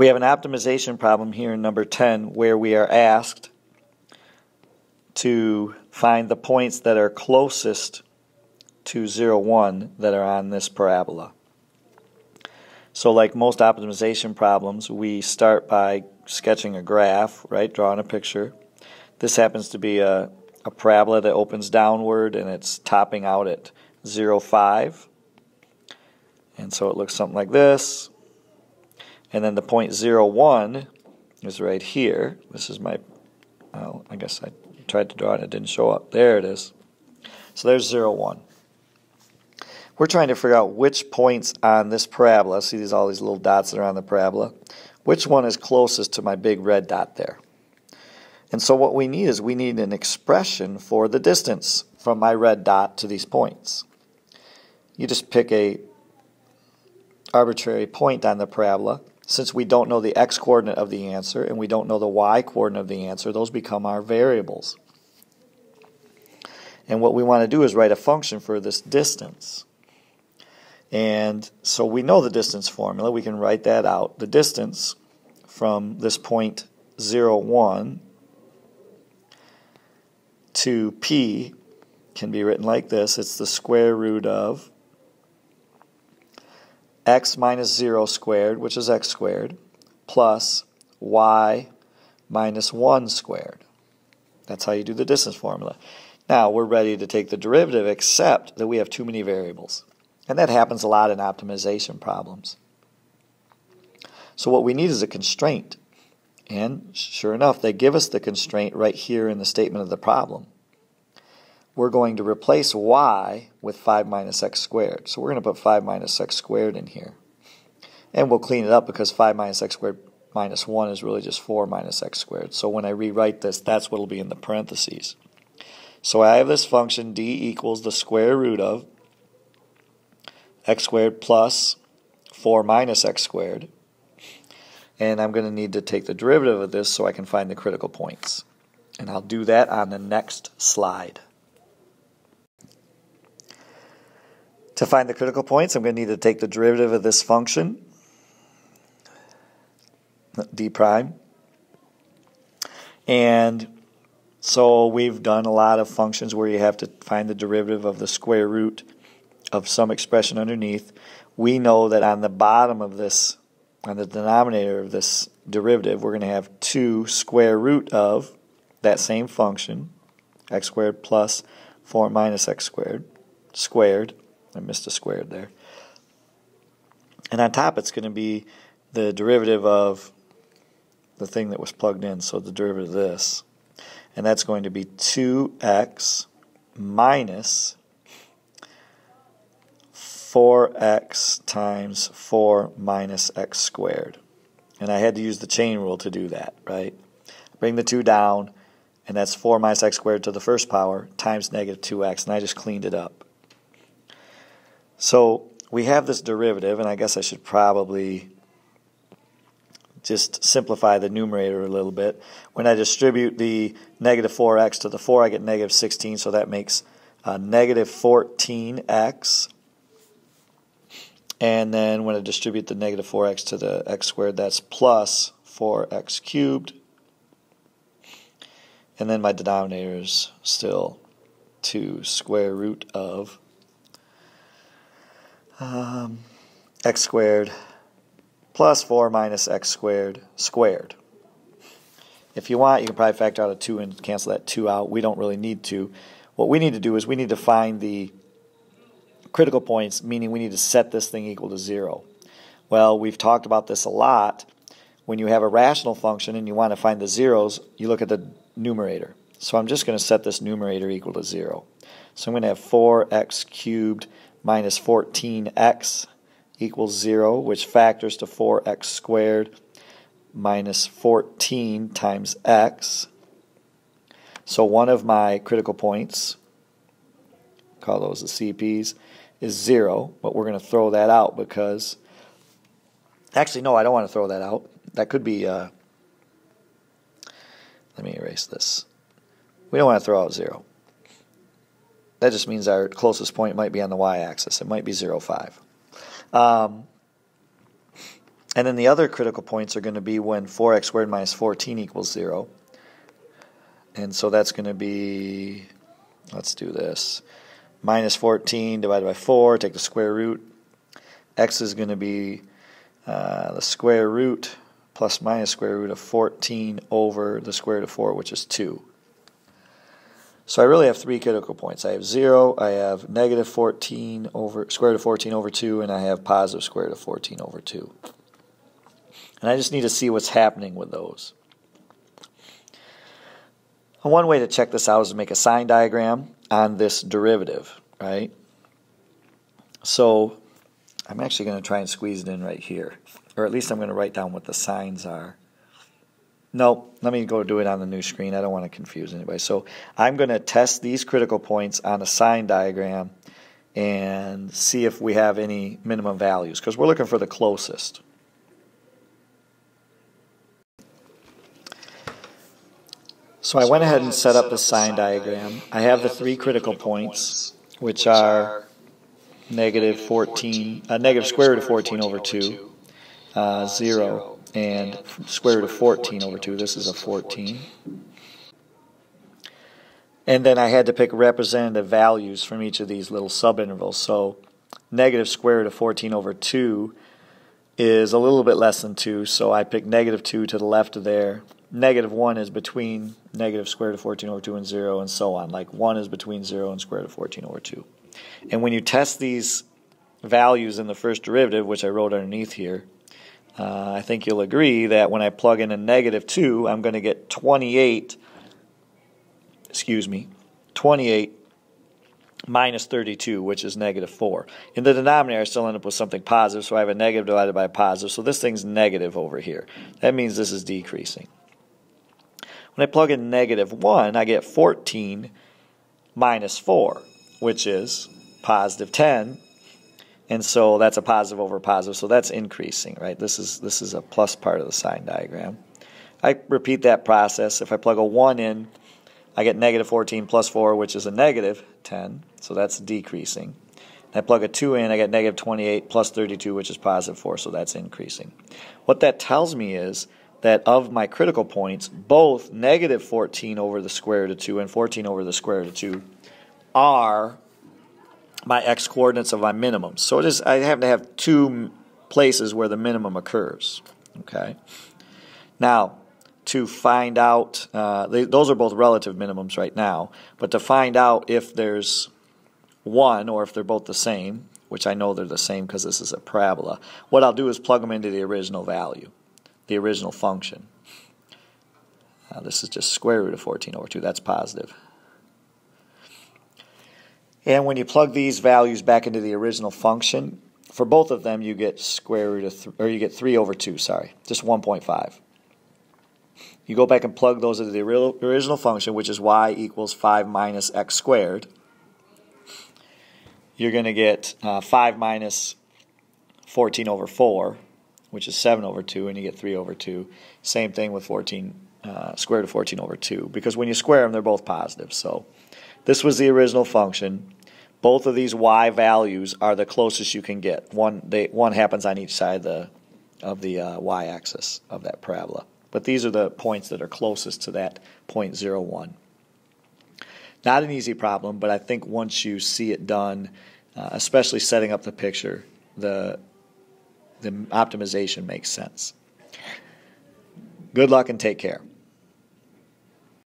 We have an optimization problem here in number 10 where we are asked to find the points that are closest to 0, 1 that are on this parabola. So like most optimization problems, we start by sketching a graph, right, drawing a picture. This happens to be a, a parabola that opens downward and it's topping out at 0, 5. And so it looks something like this. And then the point 0, 1 is right here. This is my, well, I guess I tried to draw it and it didn't show up. There it is. So there's 0, 1. We're trying to figure out which points on this parabola, see these all these little dots that are on the parabola, which one is closest to my big red dot there. And so what we need is we need an expression for the distance from my red dot to these points. You just pick a arbitrary point on the parabola. Since we don't know the x coordinate of the answer and we don't know the y coordinate of the answer, those become our variables. And what we want to do is write a function for this distance. And so we know the distance formula. We can write that out. The distance from this point 0, 1 to p can be written like this. It's the square root of x minus 0 squared, which is x squared, plus y minus 1 squared. That's how you do the distance formula. Now we're ready to take the derivative except that we have too many variables. And that happens a lot in optimization problems. So what we need is a constraint. And sure enough, they give us the constraint right here in the statement of the problem. We're going to replace y with 5 minus x squared. So we're going to put 5 minus x squared in here. And we'll clean it up because 5 minus x squared minus 1 is really just 4 minus x squared. So when I rewrite this, that's what will be in the parentheses. So I have this function d equals the square root of x squared plus 4 minus x squared. And I'm going to need to take the derivative of this so I can find the critical points. And I'll do that on the next slide. To find the critical points, I'm going to need to take the derivative of this function, d prime. And so we've done a lot of functions where you have to find the derivative of the square root of some expression underneath, we know that on the bottom of this, on the denominator of this derivative, we're going to have 2 square root of that same function, x squared plus 4 minus x squared, squared. I missed a squared there. And on top, it's going to be the derivative of the thing that was plugged in, so the derivative of this. And that's going to be 2x minus 4x times 4 minus x squared. And I had to use the chain rule to do that, right? Bring the 2 down, and that's 4 minus x squared to the first power times negative 2x, and I just cleaned it up. So we have this derivative, and I guess I should probably just simplify the numerator a little bit. When I distribute the negative 4x to the 4, I get negative 16, so that makes uh, negative 14x and then when I distribute the negative 4x to the x squared, that's plus 4x cubed. And then my denominator is still 2 square root of um, x squared plus 4 minus x squared squared. If you want, you can probably factor out a 2 and cancel that 2 out. We don't really need to. What we need to do is we need to find the critical points, meaning we need to set this thing equal to zero. Well, we've talked about this a lot. When you have a rational function and you want to find the zeros, you look at the numerator. So I'm just going to set this numerator equal to zero. So I'm going to have 4x cubed minus 14x equals 0, which factors to 4x squared minus 14 times x. So one of my critical points, call those the CPs, is 0, but we're going to throw that out because, actually, no, I don't want to throw that out. That could be, uh, let me erase this. We don't want to throw out 0. That just means our closest point might be on the y-axis. It might be 0, 5. Um, And then the other critical points are going to be when 4x squared minus 14 equals 0. And so that's going to be, let's do this, minus 14 divided by 4, take the square root. x is going to be uh, the square root plus minus square root of 14 over the square root of 4, which is 2. So I really have three critical points. I have 0, I have negative 14 over square root of 14 over 2, and I have positive square root of 14 over 2. And I just need to see what's happening with those. One way to check this out is to make a sign diagram on this derivative, right? So I'm actually going to try and squeeze it in right here. Or at least I'm going to write down what the signs are. No, let me go do it on the new screen. I don't want to confuse anybody. So I'm going to test these critical points on a sign diagram and see if we have any minimum values because we're looking for the closest. So I went ahead and set up the sign diagram. I have the three critical points, which are negative 14, uh, negative square root of 14 over 2, uh, 0, and square root of 14 over 2. This is a 14. And then I had to pick representative values from each of these little subintervals. So negative square root of 14 over 2 is a little bit less than 2, so I picked negative 2 to the left of there. Negative 1 is between negative square root of 14 over 2 and 0, and so on. Like 1 is between 0 and square root of 14 over 2. And when you test these values in the first derivative, which I wrote underneath here, uh, I think you'll agree that when I plug in a negative 2, I'm going to get 28, excuse me, 28 minus 32, which is negative 4. In the denominator, I still end up with something positive, so I have a negative divided by a positive. So this thing's negative over here. That means this is decreasing. When I plug in negative 1, I get 14 minus 4, which is positive 10 and so that's a positive over positive, so that's increasing, right? This is this is a plus part of the sign diagram. I repeat that process. If I plug a 1 in, I get negative 14 plus 4, which is a negative 10, so that's decreasing. And I plug a 2 in, I get negative 28 plus 32, which is positive 4, so that's increasing. What that tells me is that of my critical points, both negative 14 over the square root of 2 and 14 over the square root of 2 are my x coordinates of my minimum. So it is, I have to have two places where the minimum occurs. Okay. Now, to find out, uh, they, those are both relative minimums right now, but to find out if there's one or if they're both the same, which I know they're the same because this is a parabola, what I'll do is plug them into the original value, the original function. This is just square root of 14 over 2. That's positive. And when you plug these values back into the original function, for both of them you get square root of, or you get 3 over 2, sorry, just 1.5. You go back and plug those into the original function, which is y equals 5 minus x squared. You're going to get uh, 5 minus 14 over 4, which is 7 over 2, and you get 3 over 2. Same thing with 14, uh, square root of 14 over 2, because when you square them, they're both positive. So this was the original function. Both of these y values are the closest you can get. One, they, one happens on each side of the, of the uh, y-axis of that parabola. But these are the points that are closest to that 0.01. Not an easy problem, but I think once you see it done, uh, especially setting up the picture, the, the optimization makes sense. Good luck and take care.